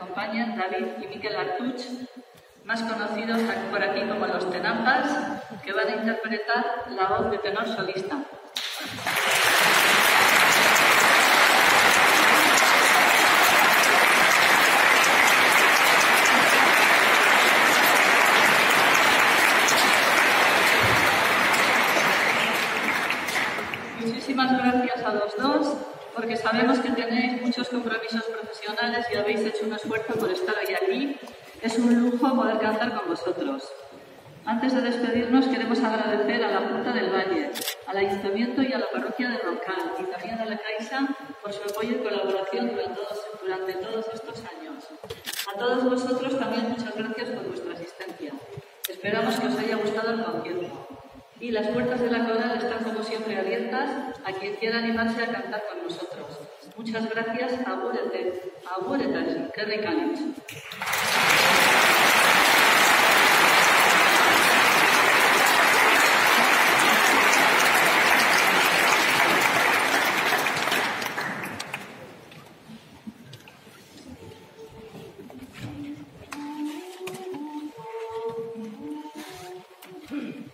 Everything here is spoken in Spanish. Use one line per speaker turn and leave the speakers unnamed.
acompañan David y Miquel Artuch, más conocidos por aquí como los Tenampas, que van a interpretar la voz de tenor solista. Muchísimas gracias a los dos, porque sabemos que tenéis muchos compromisos profesionales y habéis hecho un esfuerzo por estar hoy aquí. Es un lujo poder cantar con vosotros. Antes de despedirnos, queremos agradecer a la Junta del Valle, al Ayuntamiento y a la Parroquia de Roncal y también a la Caixa por su apoyo y colaboración durante todos, durante todos estos años. A todos vosotros también muchas gracias por vuestra asistencia. Esperamos que os haya gustado el concierto y las puertas de la coral están como siempre abiertas a quien quiera animarse a cantar con nosotros. Muchas gracias, abúrete, abúrete, que recanich. Hmm.